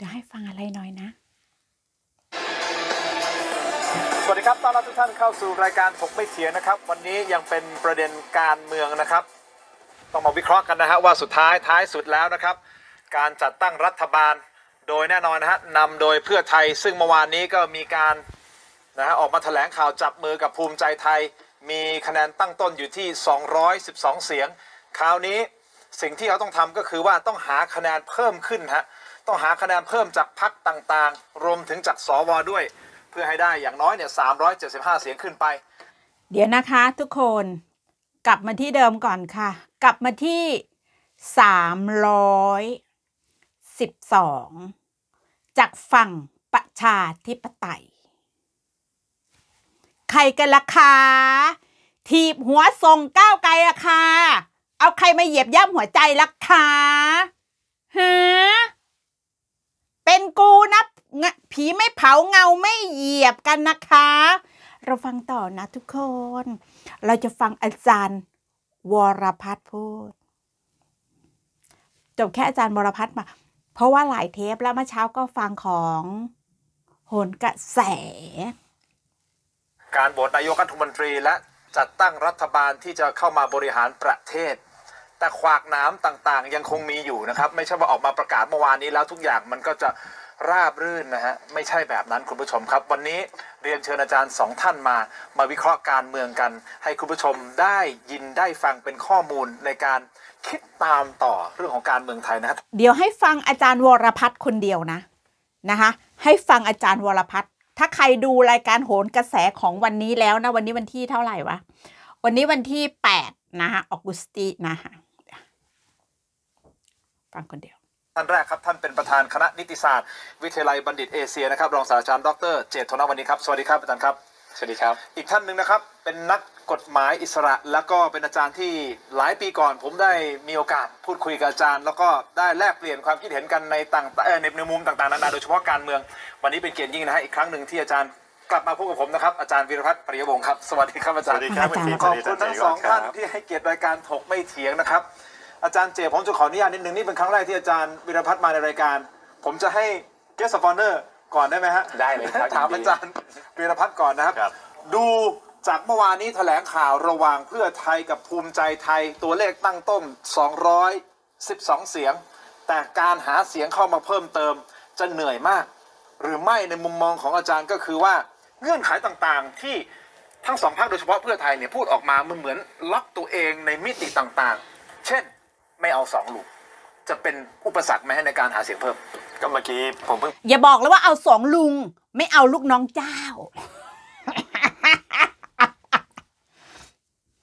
เดี๋ยวให้ฟังอะไรหน่อยนะ สวัสดีครับ ต้อนรับทุกท่านเข้าสู่รายการถกไม่เถียงนะครับ วันนี้ยังเป็นประเด็นการเมืองนะครับ ต้องมาวิเคราะห์กันนะฮะว่าสุดท้ายท้ายสุดแล้วนะครับ การจัดตั้งรัฐบาลโดยแน่นอนนะฮะนำโดยเพื่อไทย ซึ่งเมื่อวานนี้ก็มีการนะฮะออกมาแถลงข่าวจับมือกับภูมิใจไทย มีคะแนนตั้งต้นอยู่ที่ 212 เสียง คราวนี้สิ่งที่เขาต้องทำก็คือว่าต้องหาคะแนนเพิ่มขึ้นฮะ ต้องหาคะแนนเพิ่มจากพรรคต่างๆ รวมถึงจากสวด้วย เพื่อให้ได้อย่างน้อยเนี่ย375 เสียงขึ้นไป เดี๋ยวนะคะทุกคนกลับมาที่เดิมก่อนค่ะ กลับมาที่สามร้อยสิบสองจากฝั่งประชาธิปไตย ใครกันล่ะคะทีบหัวทรงก้าวไกลอะค่ะ เอาใครมาเหยียบย่ำหัวใจล่ะคะฮะ เป็นกูนะผีไม่เผาเงาไม่เหยียบกันนะคะ เราฟังต่อนะทุกคน เราจะฟังอาจารย์ วรพัฒน์พูดจบแค่อาจารย์วรพัฒน์มา เพราะว่าหลายเทปแล้วเมื่อเช้าก็ฟังของโหนกระแส การโหวตนายกรัฐมนตรีและจัดตั้งรัฐบาลที่จะเข้ามาบริหารประเทศ แต่ขวากน้ำต่างๆ ยังคงมีอยู่นะครับ ไม่ใช่ว่าออกมาประกาศเมื่อวานนี้แล้วทุกอย่างมันก็จะราบรื่นนะฮะไม่ใช่แบบนั้นคุณผู้ชมครับ วันนี้เรียนเชิญอาจารย์สองท่านมา มาวิเคราะห์การเมืองกัน ให้คุณผู้ชมได้ยินได้ฟังเป็นข้อมูลในการคิดตามต่อเรื่องของการเมืองไทยนะฮะเดี๋ยวให้ฟังอาจารย์วรพัฒน์คนเดียวนะนะคะให้ฟังอาจารย์วรพัฒน์ถ้าใครดูรายการโหนกระแสของวันนี้แล้วนะวันนี้วันที่เท่าไหร่วะวันนี้วันที่แปดนะคะออกุสตินะคะ ฟังคนเดียวท่านแรกครับ ท่านเป็นประธานคณะนิติศาสตร์ วิทยาลัยบัณฑิตเอเชียนะครับรองศาสตราจารย์ดรเจตโทนวันนี้ครับ สวัสดีครับอาจารย์ครับ สวัสดีครับ อีกท่านหนึ่งนะครับ เป็นนักกฎหมายอิสระ แล้วก็เป็นอาจารย์ที่หลายปีก่อน ผมได้มีโอกาสพูดคุยกับอาจารย์ แล้วก็ได้แลกเปลี่ยนความคิดเห็นกันในต่างเอ่อในในมุมต่างๆนานาโดยเฉพาะการเมือง วันนี้เป็นเกียรติยิ่งนะฮะอีกครั้งหนึ่งที่อาจารย์กลับมาพบกับผมนะครับ อาจารย์วีรพัฒน์ปริยวงศ์ครับ สวัสดีครับอาจารย์สวัสดีครับอาจารย์ขอบคุณทั้งสองท่านที่ให้เกียรติรายการถกไม่เถียงนะครับ อาจารย์เจผมจะขออนุญาตนิดนึงนี่เป็นครั้งแรกที่อาจารย์วีรพัฒน์มาในรายการ ผมจะให้ guest of honor ก่อนได้ไหมฮะได้เลยครับถามยินดีอาจารย์วีรพัฒน์ก่อนนะครับครับ ดูจากเมื่อวานนี้แถลงข่าวระหว่างเพื่อไทยกับภูมิใจไทยตัวเลขตั้งต้น 212 เสียง แต่การหาเสียงเข้ามาเพิ่มเติมจะเหนื่อยมาก หรือไม่ในมุมมองของอาจารย์ก็คือว่าเงื่อนไขต่างๆ ที่ทั้งสองพรรคโดยเฉพาะเพื่อไทยเนี่ยพูดออกมามันเหมือนล็อกตัวเองในมิติต่างๆ เช่น ไม่เอาสองลุงจะเป็นอุปสรรคไหมในการหาเสียงเพิ่ม ก็เมื่อกี้ผมเพิ่งอย่าบอกแล้วว่าเอาสองลุง ไม่เอาลูกน้องเจ้า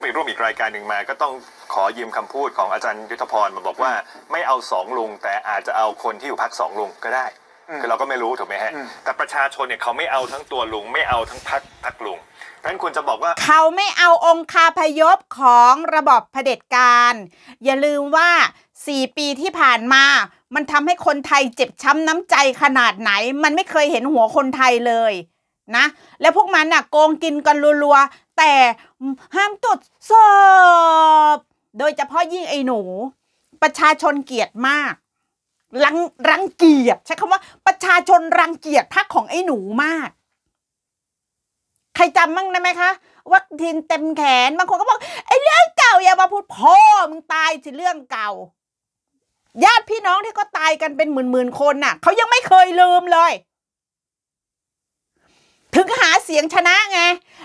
ไปร่วมอีกรายการหนึ่งมา ก็ต้องขอยืมคำพูดของอาจารย์ยุทธพรมาบอกว่า ไม่เอาสองลุง แต่อาจจะเอาคนที่อยู่พักสองลุงก็ได้อืม คือเราก็ไม่รู้ถูกไหมฮะอืมแต่ประชาชนเนี่ยเขาไม่เอาทั้งตัวลุง ไม่เอาทั้งพักพักลุงเพราะฉะนั้นคุณจะบอกว่า เขาไม่เอาองคาพยพของระบอบเผด็จการ อย่าลืมว่า 4 ปีที่ผ่านมา มันทำให้คนไทยเจ็บช้ำน้ำใจขนาดไหน มันไม่เคยเห็นหัวคนไทยเลยนะ แล้วพวกมันน่ะโกงกินกันรัวๆ แต่ห้ามตรวจสอบ โดยเฉพาะยิ่งไอ้หนู ประชาชนเกลียดมาก รังรังเกียจใช้คำว่าประชาชนรังเกียจพักของไอ้หนูมาก ใครจำมั่งได้ไหมคะวัคซีนเต็มแขนบางคนก็บอกไอ้เรื่องเก่าอย่ามาพูดพ่อมึงตายสิเรื่องเก่า ญาติพี่น้องที่ก็ตายกันเป็นหมื่นๆคนน่ะเขายังไม่เคยลืมเลย ถึงหาเสียงชนะไง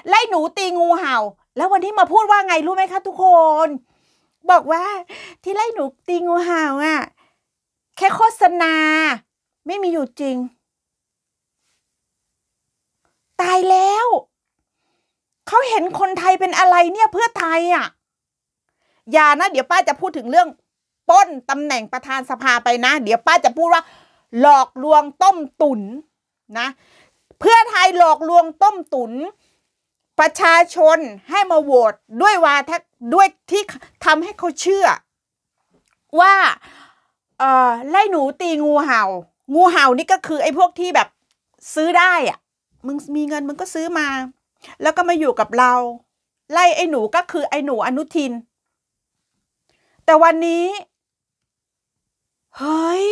ไล่หนูตีงูเห่า แล้ววันที่มาพูดว่าไงรู้ไหมคะทุกคน บอกว่าที่ไล่หนูตีงูเห่าอะ แค่โฆษณา ไม่มีอยู่จริง ตายแล้ว เขาเห็นคนไทยเป็นอะไรเนี่ยเพื่อไทยอะ อย่านะ เดี๋ยวป้าจะพูดถึงเรื่องป้นตำแหน่งประธานสภาไปนะ เดี๋ยวป้าจะพูดว่า หลอกลวงต้มตุนนะ เพื่อไทยหลอกลวงต้มตุน ประชาชนให้มาโหวตด้วยวาทด้วยที่ทำให้เขาเชื่อ ว่า เอ่อไล่หนูตีงูเห่า งูเห่านี่ก็คือไอ้พวกที่แบบซื้อได้อะมึงมีเงินมึงก็ซื้อมา แล้วก็มาอยู่กับเรา ไล่ไอ้หนูก็คือไอ้หนูอนุทิน แต่วันนี้เฮ้ย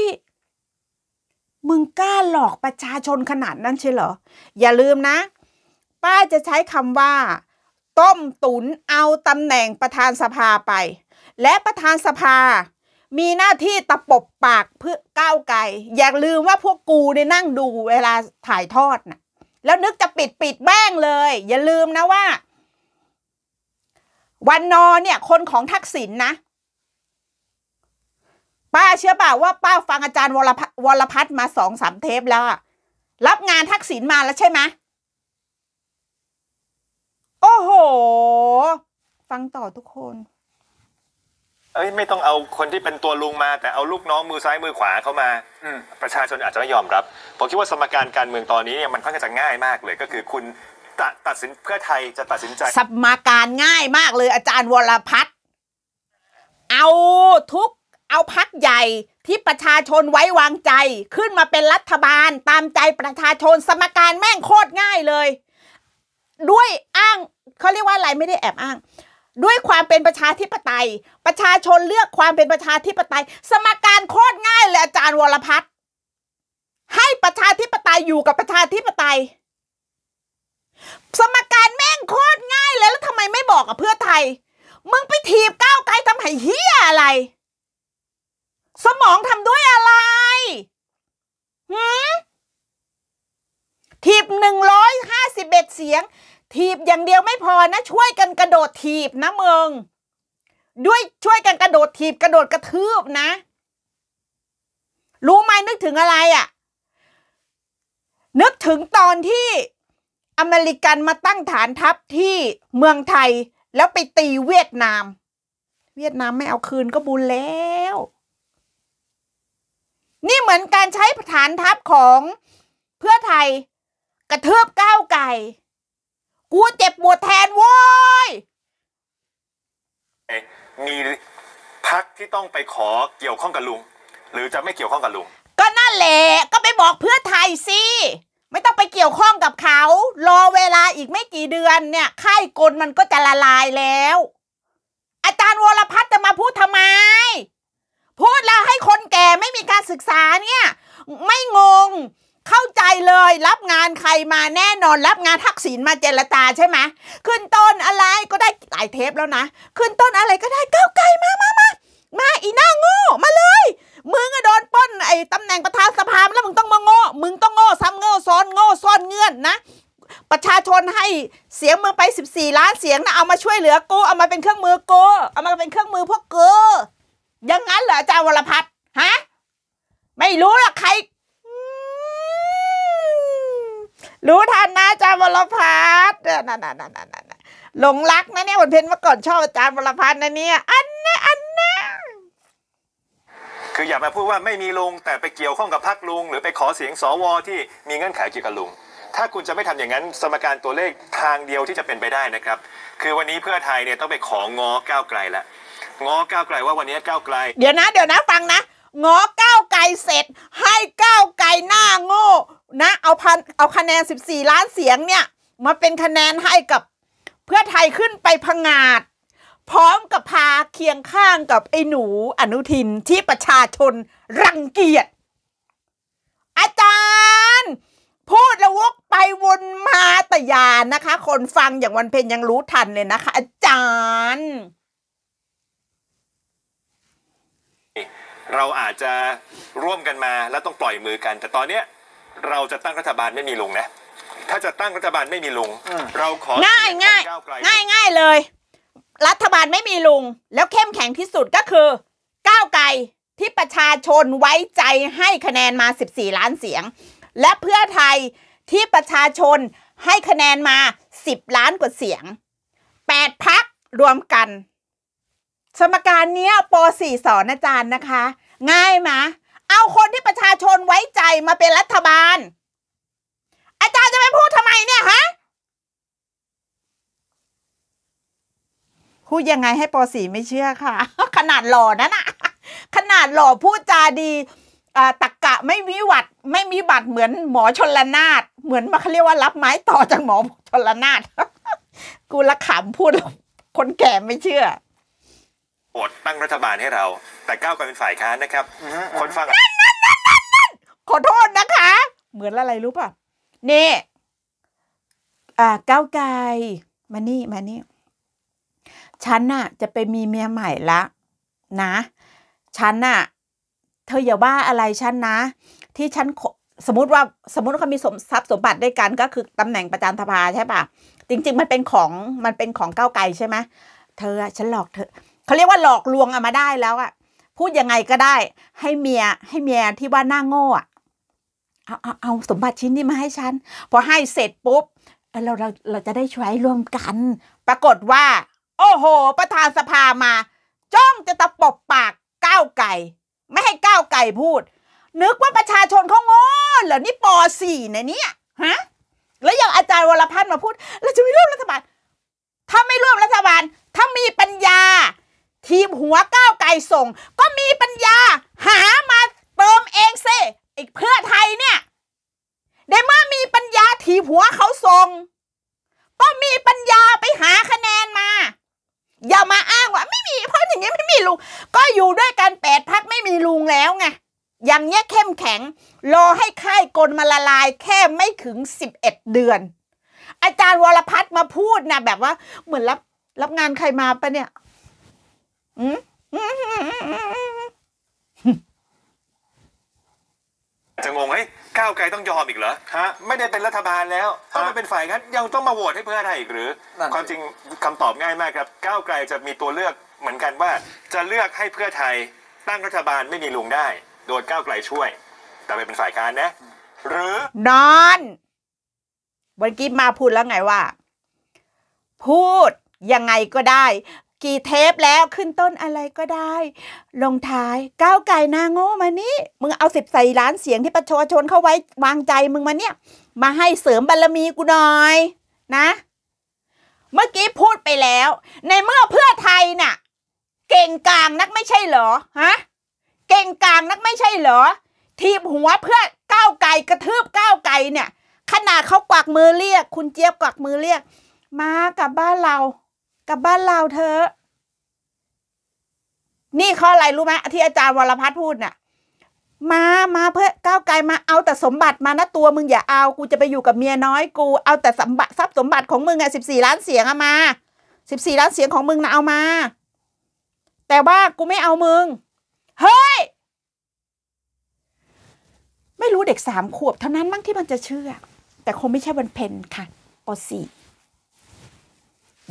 มึงกล้าหลอกประชาชนขนาดนั้นใช่เหรอ อย่าลืมนะ ป้าจะใช้คำว่า ต้มตุนเอาตำแหน่งประธานสภาไป และประธานสภา มีหน้าที่ตะปบปากเพื่อก้าวไกลอย่าลืมว่าพวกกูเนี่ยนั่งดูเวลาถ่ายทอดนะแล้วนึกจะปิดปิดแบ้งเลย อย่าลืมนะว่า วันนอเนี่ย คนของทักษิณนนะป้าเชื่อเปล่าว่าป้าฟังอาจารย์วรพัฒน์วรพัฒน์มาสองสามเทปแล้วรับงานทักษิณมาแล้วใช่ไหมโอ้โห ฟังต่อทุกคน เอ้ยไม่ต้องเอาคนที่เป็นตัวลุงมา แต่เอาลูกน้องมือซ้ายมือขวาเข้ามาอืมประชาชนอาจจะไม่ยอมรับผมคิดว่าสมการการเมืองตอนนี้เนี่ยมันค่อนข้างจะง่ายมากเลยก็คือคุณตตัดสินเพื่อไทยจะตัดสินใจสมการง่ายมากเลย อาจารย์วรพัฒน์เอาทุกเอาพักใหญ่ที่ประชาชนไว้วางใจ ขึ้นมาเป็นรัฐบาลตามใจประชาชนสมการแม่งโคตรง่ายเลย ด้วยอ้างเขาเรียกว่าอะไรไม่ได้แอบอ้าง ด้วยความเป็นประชาธิปไตย ประชาชนเลือกความเป็นประชาธิปไตย สมการโคตรง่ายเลยอาจารย์วรพัฒน์ให้ประชาธิปไตยอยู่กับประชาธิปไตย สมการแม่งโคตรง่ายเลยแล้วทำไมไม่บอกกับเพื่อไทย มึงไปถีบก้าวไกลทำไมเฮียอะไร สมองทำด้วยอะไรหืมถีบหนึ่งร้อยห้าสิบเอ็ดเสียง ถีบอย่างเดียวไม่พอนะ ช่วยกันกระโดดถีบนะเมึงด้วยช่วยกันกระโดดถีบกระโดดกระทืบนะ รู้ไหมนึกถึงอะไรอะ่ะ นึกถึงตอนที่อเมริกันมาตั้งฐานทัพที่เมืองไทยแล้วไปตีเวียดนาม เวียดนามไม่เอาคืนก็บุญแล้ว นี่เหมือนการใช้ฐานทัพของเพื่อไทยกระเทือบก้าวไก่ กูเจ็บปวดแทนโว้ย มีพักที่ต้องไปขอเกี่ยวข้องกับลุง หรือจะไม่เกี่ยวข้องกับลุง ก็นั่นแหละ ก็ไปบอกเพื่อไทยสิ ไม่ต้องไปเกี่ยวข้องกับเขา รอเวลาอีกไม่กี่เดือนเนี่ยค่ายกลมันก็จะละลายแล้ว อาจารย์วรพัฒน์จะมาพูดทำไม พูดแล้วให้คนแก่ไม่มีการศึกษาเนี่ย ไม่งง เข้าใจเลยรับงานใครมาแน่นอนรับงานทักษิณมาเจรจาใช่ไหมขึ้นต้นอะไรก็ได้หลายเทปแล้วนะ ขึ้นต้นอะไรก็ได้ก้าวไกลมามามามาอีหน้าโง่มาเลยมึงอะโดนป้นไอ้ตำแหน่งประธานสภาแล้วมึงต้องมาโง่มึงต้องโง่ซ้ำโง่ซ้อนโง่ซ่อนเงื่อนนะ ประชาชนให้เสียงมึงไป 14 ล้านเสียงนะเอามาช่วยเหลือกูเอามาเป็นเครื่องมือกูเอามาเป็นเครื่องมือพวกกูอยังงั้นเหรออาจารย์วรพัฒน์ฮะไม่รู้หรอกใครอืม รู้ทันนะอาจารย์วรพัฒน์นั่นนั่นนั่นนั่นนั่นหลงรักนะเนี่ยวันเพ็ญเมื่อก่อนชอบอาจารย์วรพัฒน์นะเนี่ยอันเนี้อันเนี้คืออย่ามาพูดว่าไม่มีลุงแต่ไปเกี่ยวข้องกับพรรคลุง หรือไปขอเสียงสวที่มีเงื่อนไขเกี่ยวกับลุงถ้าคุณจะไม่ทำอย่างนั้นสมการตัวเลขทางเดียวที่จะเป็นไปได้นะครับ คือวันนี้เพื่อไทยเนี่ยต้องไปของอก้าวไกลแล้วงอก้าวไกลว่าวันนี้ก้าวไกล เดี๋ยวนะ เดี๋ยวนะฟังนะ งอก้าวไกลเสร็จ ให้ก้าวไกลหน้าโง่นะเอาพันเอาคะแนน 14 ล้านเสียงเนี่ยมาเป็นคะแนนให้กับเพื่อไทยขึ้นไปพงาด พร้อมกับพาเคียงข้างกับไอ้หนูอนุทินที่ประชาชนรังเกียจอาจารย์ พูดแล้ววกไปวนมาแต่ยานะคะ คนฟังอย่างวันเพ็ญยังรู้ทันเลยนะคะ อาจารย์ เราอาจจะร่วมกันมาแล้วต้องปล่อยมือกัน แต่ตอนเนี้ยเราจะตั้งรัฐบาลไม่มีลุงนะ ถ้าจะตั้งรัฐบาลไม่มีลุงอืมเราของ่ายเสีง่ายของก้าวไกลง่ายง่ายเลย รัฐบาลไม่มีลุง แล้วเข้มแข็งที่สุดก็คือ ก้าวไกลที่ประชาชนไว้ใจให้คะแนนมา 14 ล้านเสียง และเพื่อไทยที่ประชาชนให้คะแนนมา 10 ล้านกว่าเสียง 8พักรวมกัน สมการเนี้ยป .4 สอนอาจารย์นะคะ ง่ายไหมเอาคนที่ประชาชนไว้ใจมาเป็นรัฐบาล อาจารย์จะไปพูดทำไมเนี่ยฮะพูดยังไงให้ป .4 ไม่เชื่อค่ะ ขนาดหล่อนั่นนะขนาดหล่อพูดจาดีตักกะไม่วิวัดไม่มีบัตรเหมือนหมอชนละนาดเหมือนมาเขาเรียกว่ารับไม้ต่อจากหมอชนละนาดกูละขำพูดคนแก่ไม่เชื่อ โหวตตั้งรัฐบาลให้เรา แต่ก้าวไกลเป็นฝ่ายค้านนะครับ คนฟังขอโทษนะคะ เหมือนอะไรรู้ป่ะนี่อ่าก้าวไกลมานี่มานี่ฉันน่ะ จะไปมีเมียใหม่ละนะฉันน่ะ เธออย่าว่าอะไรฉันนะ ที่ฉันขอสมมติว่าสมมติว่าเขามีสมทรัพย์สมบัติด้วยกันก็คือตำแหน่งประธานสภาใช่ปะจริง ๆ มันเป็นของมันเป็นของก้าวไกลใช่ไหมเธออะฉันหลอกเธอ เขาเรียกว่าหลอกลวงเอามาได้แล้วอะพูดยังไงก็ได้ ให้เมียให้เมียที่ว่าหน้าโง่อะเอาเอาเอาสมบัติชิ้นนี้มาให้ฉัน พอให้เสร็จปุ๊บเราเราเราจะได้ใช้ร่วมกัน ปรากฏว่า โอ้โห ประธานสภามา จ้องจะตะปบปากก้าวไก่ ไม่ให้ก้าวไก่พูด นึกว่าประชาชนเขาโง่เหรอนี่ปสี่นะเนี่ยฮะแล้วอย่างอาจารย์วรพัฒน์มาพูดเราจะไม่ร่วมรัฐบาลถ้าไม่ร่วมรัฐบาล ถ้ามีปัญญา ทีมหัวก้าวไก่ส่ง ก็มีปัญญา หามาเติมเองสิอีกเพื่อไทยเนี่ยในเมื่อมีปัญญาทีมหัวเขาส่ง ก็มีปัญญาไปหาคะแนนมา อย่ามาอ้างว่า ไม่มีเพราะอย่างนี้ไม่มีลุง ก็อยู่ด้วยกันแปดพักไม่มีลุงแล้วไงอย่างเงี้ยเข้มแข็ง รอให้ค่ายกลมาละลายแค่ไม่ถึงสิบเอ็ดเดือน อาจารย์วรพัฒน์มาพูดนะแบบว่าเหมือนรับรับงานใครมาปะเนี่ย จะงงเฮ้ยก้าวไกลต้องยอมอีกเหรอฮะไม่ได้เป็นรัฐบาลแล้วต้องมาเป็นฝ่ายงั้นยังต้องมาโหวตให้เพื่อไทยอีกหรือ นั่นสิ ความจริงคำตอบง่ายมากครับ ก้าวไกลจะมีตัวเลือกเหมือนกันว่า จะเลือกให้เพื่อไทยตั้งรัฐบาลไม่มีลุงได้ โดนก้าวไกลช่วย แต่ไปเป็นฝ่ายค้านนะ หรือนอนวันกี้มาพูดแล้วไงว่า พูดยังไงก็ได้ กี่เทปแล้วขึ้นต้นอะไรก็ได้ ลงท้ายก้าวไก่นาโง่มานี่ มึงเอาสิบใส่ล้านเสียงที่ประชาชนเข้าไว้วางใจมึงมาเนี่ย มาให้เสริมบารมีกูหน่อยนะ เมื่อกี้พูดไปแล้ว ในเมื่อเพื่อไทยน่ะ เก่งกลางนักไม่ใช่เหรอฮะเก่งกลางนักไม่ใช่เหรอ ทีบหัวเพื่อก้าวไก่กระทืบก้าวไก่เนี่ย ขนาดเขากวักมือเรียก คุณเจี๊ยบกวักมือเรียก มากลับบ้านเรา กลับบ้านเราเถอะนี่ขาออะไรรู้ไหมที่อาจารย์วรพัฒน์พูดน่ะ มามาเพื่อก้าวไกลมาเอาแต่สมบัติมานะตัวมึงอย่าเอากูจะไปอยู่กับเมียน้อยกูเอาแต่สมบัติทรัพย์สมบัติของมึงอะสิบสี่ล้านเสียงอะมาสิบสี่ล้านเสียงของมึงนะเอามา แต่ว่ากูไม่เอามึง เฮ้ย ไม่รู้เด็กสามขวบเท่านั้นมั้งที่มันจะเชื่อ แต่คงไม่ใช่วันเพ็ญค่ะปสี่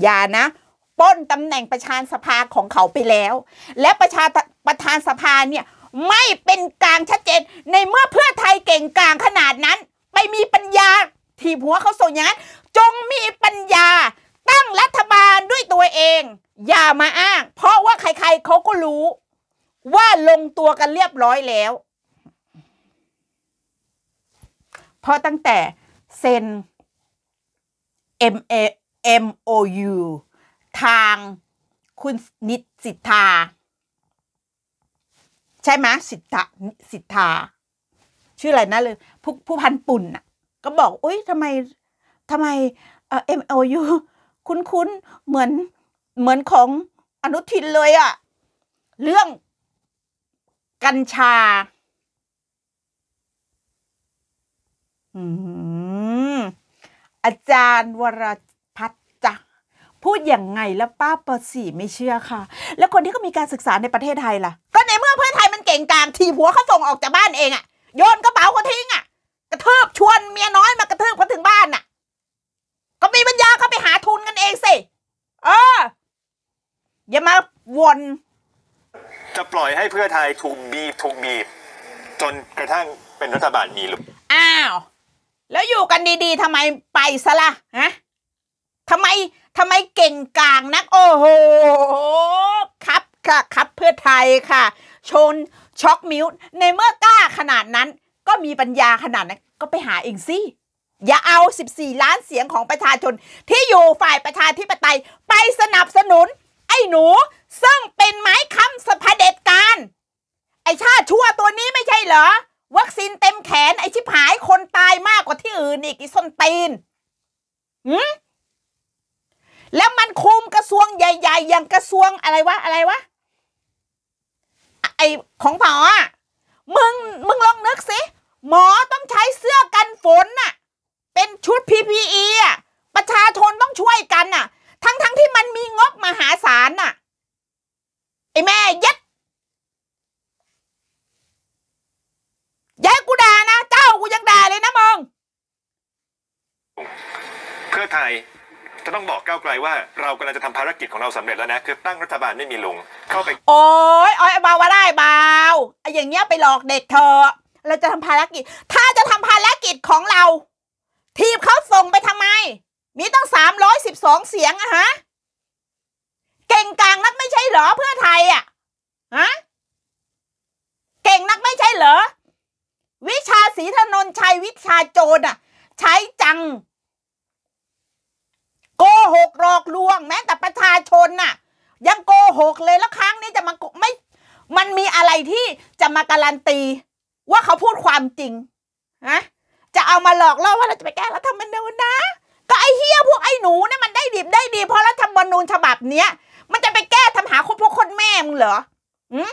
อย่านะป้นตำแหน่งประธานสภาของเขาไปแล้ว และประชาประธานสภาเนี่ยไม่เป็นกลางชัดเจน ในเมื่อเพื่อไทยเก่งกลางขนาดนั้น ไปมีปัญญาทีบหัวเขาส่งอย่างนั้นจงมีปัญญาตั้งรัฐบาลด้วยตัวเอง อย่ามาอ้าง เพราะว่าใครๆเขาก็รู้ ว่าลงตัวกันเรียบร้อยแล้ว เพราะตั้งแต่เซ็น M M O U ทางคุณนิดสิทธา ใช่ไหมสิทธาสิทธา ชื่ออะไรนะเลยผู้ผู้พันปุ่นน่ะ ก็บอกอุ้ยทำไมทำไมเอ่อ M O U คุ้นคุ้นๆ เหมือนเหมือนของอนุทินเลยอะเรื่องกัญชาอืมอาจารย์วรจ พูดอย่างไงแล้วป้าปสี่ไม่เชื่อค่ะ แล้วคนที่เขามีการศึกษาในประเทศไทยล่ะ ก็ในเมื่อเพื่อไทยมันเก่งกลางทีบหัวเขาส่งออกจากบ้านเองอะโยนกระเป๋าเขาทิ้งอะกระทืบชวนเมียน้อยมากระทืบเขาถึงบ้านน่ะ ก็มีปัญญาเขาไปหาทุนกันเองสิเอออย่ามาวนจะปล่อยให้เพื่อไทยถูกบีบถูกบีบ จนกระทั่งเป็นรัฐบาลมีลุงอ้าว แล้วอยู่กันดีๆทำไมไปซะละ่ะฮะ ทำไมทำไมเก่งกร่างนัก โอ้โหครับค่ะครับเพื่อไทยค่ะ ชนช็อกมินต์ในเมื่อกล้าขนาดนั้น ก็มีปัญญาขนาดนั้นก็ไปหาเองสิอย่าเอา 14 ล้านเสียงของประชาชน ที่อยู่ฝ่ายประชาธิปไตย ไปสนับสนุน ไอ้หนู ซึ่งเป็นไม้ค้ำสะเด็จการ ไอชาติชั่วตัวนี้ไม่ใช่เหรอ วัคซีนเต็มแขนไอชิบหายคนตายมากกว่าที่อื่นอีกไอส้นตีนหืม แล้วมันคุมกระทรวงใหญ่ ๆ อย่างกระทรวงอะไรวะอะไรวะไอของผออมึงมึงลองนึกสิหมอต้องใช้เสื้อกันฝนน่ะ เป็นชุด PPE อะ ประชาชนต้องช่วยกันน่ะ ทั้งทั้งๆที่มันมีงบมหาศาลน่ะ ไอ้แม่เย็ดอย้ายกูด่านะ เจ้ากูยังด่าเลยนะมึง เพื่อไทยจะต้องบอกก้าว ไกลว่าเรากำลังจะทำภารกิจของเราสำเร็จแล้วนะ คือตั้งรัฐบาลไม่มีลุงเข้าไปโอ้ยโอ้ยเบาว่าได้เบาไอ้อย่างเงี้ยไปหลอกเด็กเธอ เราจะทำภารกิจ ถ้าจะทำภารกิจของเรา ทีมเขาส่งไปทำไม มีตั้งสามร้อยสิบสองเสียงอะฮะ เก่งกลางนักไม่ใช่เหรอเพื่อไทยอะฮะเก่งนักไม่ใช่เหรอ วิชาศรีธนนชัยวิชาโจรอะใช้จัง โกหกหลอกลวง แม้แต่ประชาชนน่ะ ยังโกหกเลยแล้วครั้งนี้จะมาไม่ มันมีอะไรที่จะมาการันตี ว่าเขาพูดความจริงฮะจะเอามาหลอกล่อว่าเราจะไปแก้รัฐธรรมนูญนะก็ไอ้เฮียพวกไอ้หนูเนี่ยมันได้ดิบได้ดีเพราะรัฐธรรมนูญฉบับเนี้ย มันจะไปแก้ทำหาคนพวกคนแม่มึงเหรออืม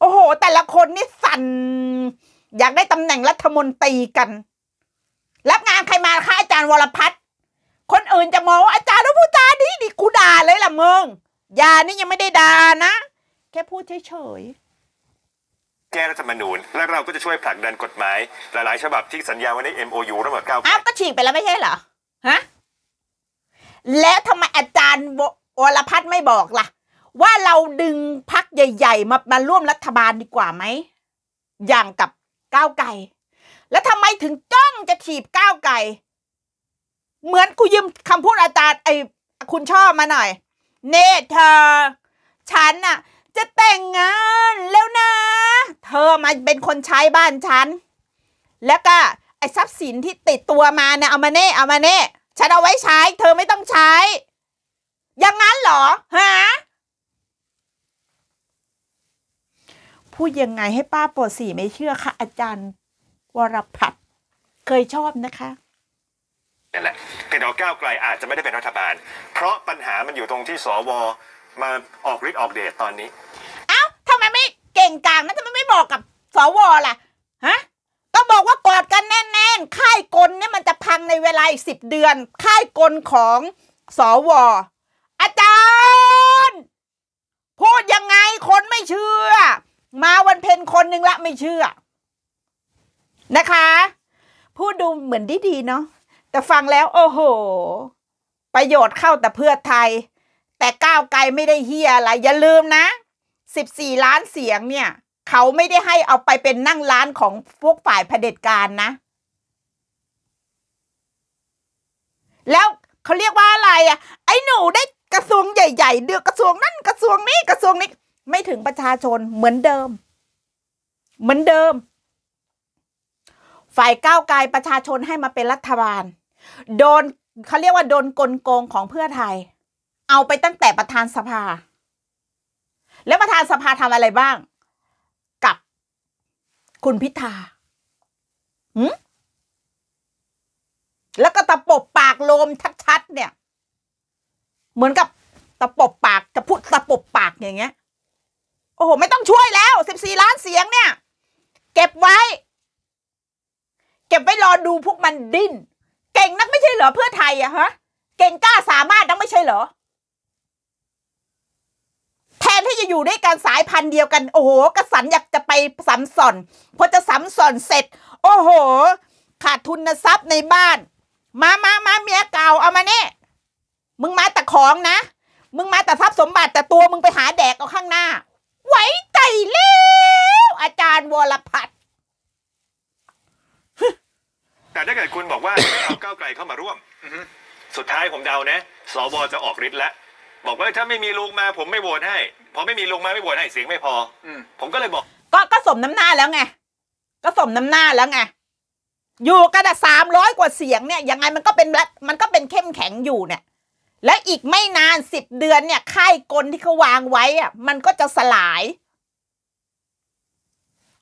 โอ้โห แต่ละคนนี่สั่น อยากได้ตำแหน่งรัฐมนตรีกัน รับงานใครมาคะอาจารย์วรพัฒน์ คนอื่นจะมองว่าอาจารย์ต้องพูดจาดีดีกูด่าเลยล่ะมึงอย่านี่ยังไม่ได้ด่านะ แค่พูดเฉยแก้รัฐธรรมนูญ และเราก็จะช่วยผลักดันกฎหมาย หลายๆ ฉบับที่สัญญาไว้ใน MOU ระหว่างก้าวไกๆลอ้าวก็ฉีกไปแล้วไม่ใช่เหรอฮะแล้วทำไมอาจารย์ววรพัฒน์ไม่บอกล่ะ ว่าเราดึงพักใหญ่ ๆ มามาร่วมรัฐบาลดีกว่าไหมอย่างกับก้าวไก่แล้วทำไมถึงจ้องจะถีบก้าวไก่ เหมือนกูยืมคำพูดอาจารย์ไอ้คุณชอบมาหน่อย เนเธอ ฉันน่ะ จะแต่งงานแล้วนะ เธอมาเป็นคนใช้บ้านฉัน แล้วก็ไอ้ทรัพย์สินที่ติดตัวมาเนี่ยเอามาเน่เอามาเน่ฉันเอาไว้ใช้ เธอไม่ต้องใช้ อย่างนั้นเหรอฮะพูดยังไงให้ป้าปวดสีไม่เชื่อค่ะอาจารย์วรพัฒน์เคยชอบนะคะ นั่นแหละเพียงแต่ว่าก้าวไกลอาจจะไม่ได้เป็นรัฐบาล เพราะปัญหามันอยู่ตรงที่สวมาออกฤทธิ์ออกเดชตอนนี้ เอ้าทำไมไม่เก่งกลางนะทำไมไม่บอกกับสวล่ะฮะก็บอกว่ากอดกันแน่นๆค่ายกลเนี่ยมันจะพังในเวลาสิบเดือน ค่ายกลของสวอาจารย์ พูดยังไงคนไม่เชื่อ มาวันเพ็ญคนหนึ่งละไม่เชื่อ นะคะ พูดดูเหมือนดีๆเนาะ แต่ฟังแล้วโอ้โห ประโยชน์เข้าแต่เพื่อไทย แต่ก้าวไกลไม่ได้เฮียอะไร อย่าลืมนะ 14 ล้านเสียงเนี่ย เขาไม่ได้ให้เอาไปเป็นนั่งร้านของพวกฝ่ายเผด็จการนะ แล้วเขาเรียกว่าอะไรอะ ไอ้หนูได้กระทรวงใหญ่ๆเดือกกระทรวงนั่นกระทรวงนี้กระทรวงนี้ ไม่ถึงประชาชนเหมือนเดิม เหมือนเดิม ฝ่ายก้าวไกลประชาชนให้มาเป็นรัฐบาล โดนเขาเรียกว่าโดนกลโกงของเพื่อไทย เอาไปตั้งแต่ประธานสภา แล้วประธานสภาทำอะไรบ้าง กับคุณพิธาหืมแล้วก็ตะปบปากโลมชัดๆเนี่ย เหมือนกับตะปบปากจะพูดตะปบปากอย่างเงี้ย โอ้โห ไม่ต้องช่วยแล้วสิบสี่ล้านเสียงเนี่ย เก็บไว้ เก็บไว้รอดูพวกมันดิ้น เก่งนักไม่ใช่เหรอเพื่อไทยอะฮะ เก่งกล้าสามารถนักไม่ใช่เหรอ แทนที่จะอยู่ด้วยกันสายพันธุ์เดียวกัน โอ้โหกระสันอยากจะไปสัมสอนพอจะสัมสอนเสร็จ โอ้โห ขาดทุนทรัพย์ในบ้าน มามามาเมียเก่าเอามาเนี่ยมึงมาแต่ของนะ มึงมาแต่ทรัพย์สมบัติแต่ตัวมึงไปหาแดกเอาข้างหน้า ไว้ใจเล้วอาจารย์วรพัฒน์แต่ถ้าเกิดคุณบอกว่า ไกลเข้ามาร่วม สุดท้ายผมเดานะสวจะออกฤทธิ์แล้วบอกว่าถ้าไม่มีลุงมาผมไม่โหวตให้พอไม่มีลุงมาไม่โหวตให้เสียงไม่พออมผมก็เลยบอก ก็ก็สมน้ำหน้าแล้วไงก็สมน้ำหน้าแล้วไงอยู่กันสามร้อยกว่าเสียงเนี่ยยังไงมันก็เป็นรัฐมันก็เป็นเข้มแข็งอยู่เนี่ย และอีกไม่นานสิบเดือนเนี่ยค่ายกลที่เขาวางไว้อะมันก็จะสลาย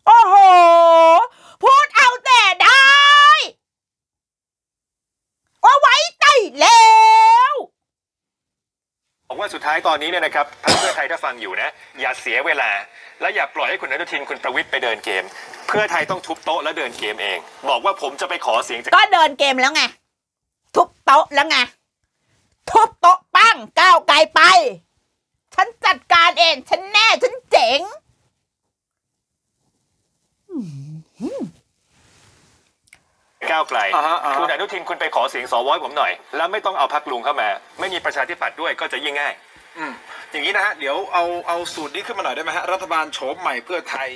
โอ้โห พูดเอาแต่ได้ ว่าไว้ใจแล้วบอกว่าสุดท้ายตอนนี้เนี่ยนะครับพรรคเพื่อไทยถ้าฟังอยู่นะ อย่าเสียเวลา และอย่าปล่อยให้คุณอนุทินคุณประวิตยไปเดินเกม เพื่อไทยต้องทุบโต๊ะและเดินเกมเอง บอกว่าผมจะไปขอเสียงจากก็เดินเกมแล้วไง ทุบโต๊ะแล้วไงทุบโต๊ะปั้งก้าวไกลไป ฉันจัดการเอง ฉันแน่ฉันเจ๋ง ก้าวไกลอ่าฮะอ่าฮะ คุณอนุทินคุณไปขอเสียงสวให้ผมหน่อย แล้วไม่ต้องเอาพักลุงเข้ามา ไม่มีประชาธิปัตย์ด้วยก็จะยิ่งง่าย อืมอย่างนี้นะฮะ เดี๋ยวเอาเอาสูตรนี้ขึ้นมาหน่อยได้ไหมฮะ รัฐบาลโฉมใหม่เพื่อไทย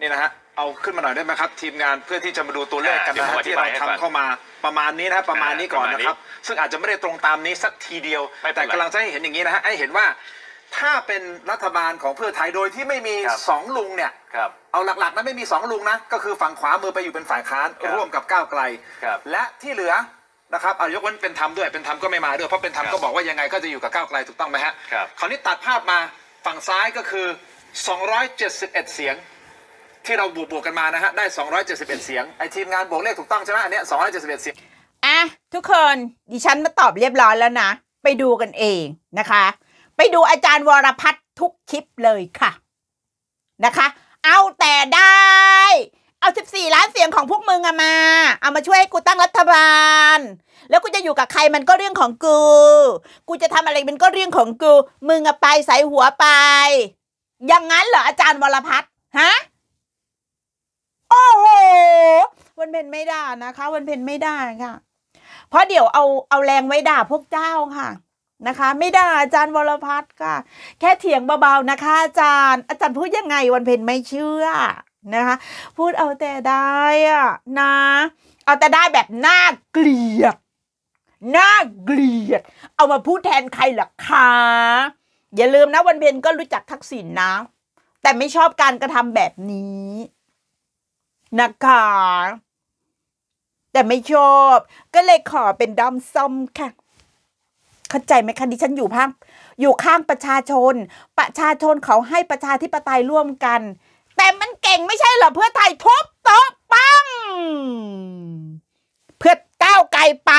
นี่นะฮะ เอาขึ้นมาหน่อยได้ไหมครับ ทีมงานเพื่อที่จะมาดูตัวเลขกันนะอ่าฮะเดี๋ยวผมอธิที่บาเรายให้ฟังทำเข้ามาประมาณนี้นะฮะประมาณนี้ก่อนนะครับ ซึ่งอาจจะไม่ได้ตรงตามนี้สักทีเดียว ไม่เป็นไร แต่กำลังจะให้เห็นอย่างนี้นะฮะให้เห็นว่า ถ้าเป็นรัฐบาลของเพื่อไทยโดยที่ไม่มีครับ สองลุงเนี่ย ครับ เอาหลักๆนะไม่มีสองลุงนะ ก็คือฝั่งขวามือไปอยู่เป็นฝ่ายค้านครับร่วมกับก้าวไกล ครับและที่เหลือนะครับเอายกเว้นเป็นธรรมด้วยเป็นธรรมก็ไม่มาด้วยเพราะเป็นธรรมครับก็บอกว่ายังไงก็จะอยู่กับก้าวไกลถูกต้องไหมฮะครับ คราวนี้ตัดภาพมาฝั่งซ้ายก็คือ 271 เสียง ที่เราบวกบวกๆกันมานะฮะได้ 271 เสียงไอทีมงานบวกเลขถูกต้องใช่ไหมอันเนี้ย271 เสียง อะทุกคนดิฉันมาตอบเรียบร้อยแล้วนะ ไปดูกันเองนะคะ ไปดูอาจารย์วรพัฒน์ทุกคลิปเลยค่ะนะคะ เอาแต่ได้ เอา 14 ล้านเสียงของพวกมึงอะมา เอามาช่วยให้กูตั้งรัฐบาล แล้วกูจะอยู่กับใครมันก็เรื่องของกู กูจะทำอะไรมันก็เรื่องของกู มึงอะไปใส่หัวไป อย่างนั้นเหรออาจารย์วรพัฒน์ฮะโอ้โหวันเพ็ญไม่ด่านะคะ วันเพ็ญไม่ด่าค่ะ เพราะเดี๋ยวเอาเอาแรงไว้ด่าพวกเจ้าค่ะ นะคะ ไม่ได่าอาจารย์วรพัฒน์ค่ะ แค่เถียงเบาๆนะคะ อาจารย์ อาจารย์พูดยังไงวันเพ็ญไม่เชื่อนะคะ พูดเอาแต่ได้อะนะ เอาแต่ได้แบบน่าเกลียดน่าเกลียด เอามาพูดแทนใครล่ะคะอย่าลืมนะวันเพ็ญก็รู้จักทักษิณนะ แต่ไม่ชอบการกระทำแบบนี้นะคะแต่ไม่ชอบ ก็เลยขอเป็นด้อมส้มค่ะ เข้าใจไหมคะดิฉันอยู่ข้างอยู่ข้างประชาชน ประชาชนเขาให้ประชาธิปไตยร่วมกัน แต่มันเก่งไม่ใช่เหรอเพื่อไทยทุบโต๊ะปังเพื่อก้าวไกลไป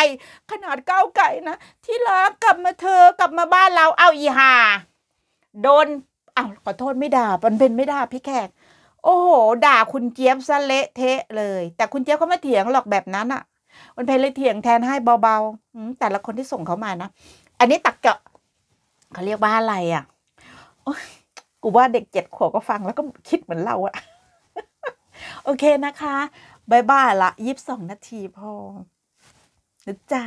ขนาดก้าวไกลนะที่รักกลับมาเธอกลับมาบ้านเราเอาอีหาโดนอ้าวขอโทษไม่ด่ามันเป็นไม่ด่าพี่แขก โอ้โห ด่าคุณเจี๊ยบซะเละเทะเลย แต่คุณเจี๊ยบเขาไม่เถียงหรอกแบบนั้นอะ มันเพลเลยเถียงแทนให้เบาๆแต่ละคนที่ส่งเขามานะ อันนี้ตักเจาะเขาเรียกว่าอะไรอะอ๊ยกูว่าเด็กเจ็ดขวบก็ฟังแล้วก็คิดเหมือนเราอะโอเคนะคะบายบายละยีิบสองนาทีพอนะจ๊ะ